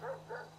Thank you.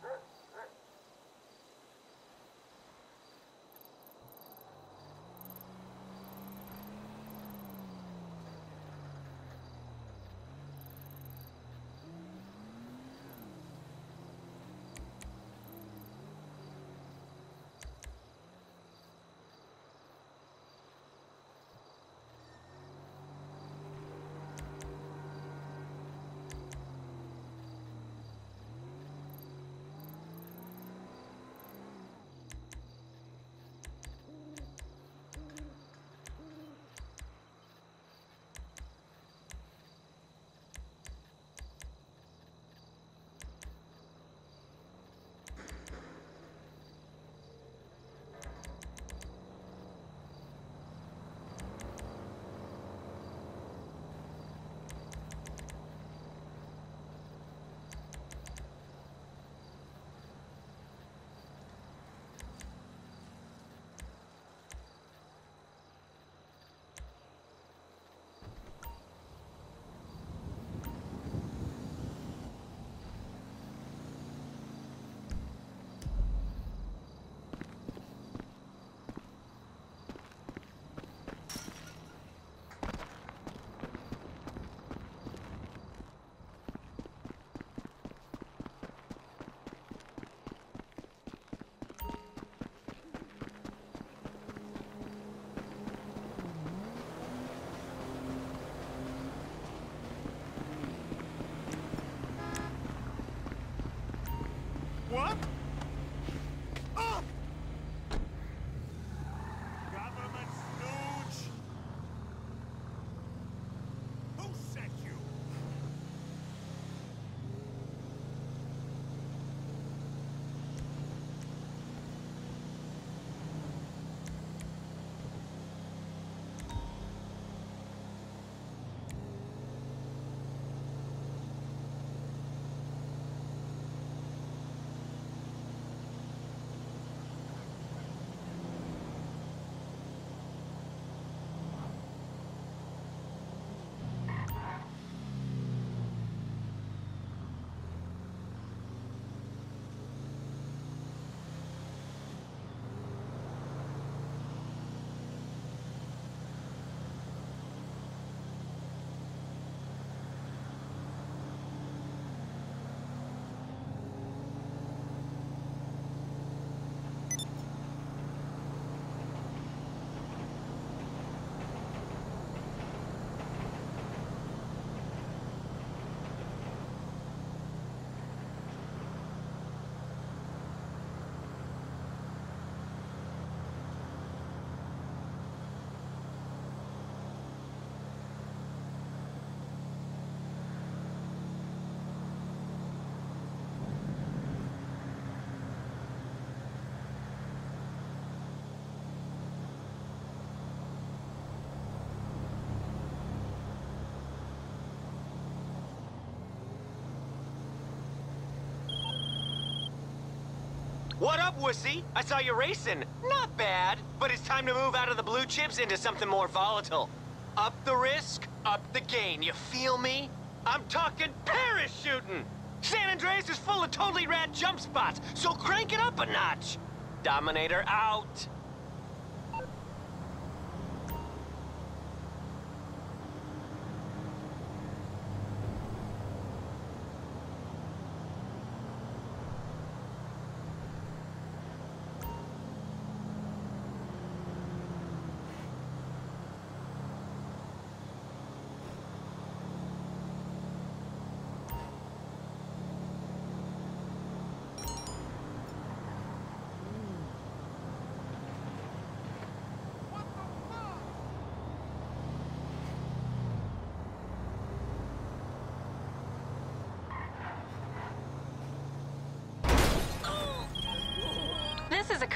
What up, wussy? I saw you racing. Not bad, but it's time to move out of the blue chips into something more volatile. Up the risk, up the gain, you feel me? I'm talking parachuting! San Andreas is full of totally rad jump spots, so crank it up a notch! Dominator out!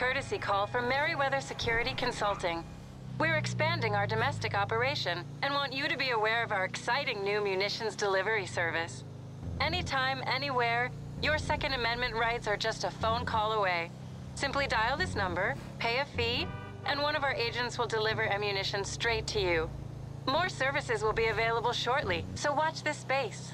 Courtesy call from Merryweather Security Consulting. We're expanding our domestic operation and want you to be aware of our exciting new munitions delivery service. Anytime, anywhere, your Second Amendment rights are just a phone call away. Simply dial this number, pay a fee, and one of our agents will deliver ammunition straight to you. More services will be available shortly, so watch this space.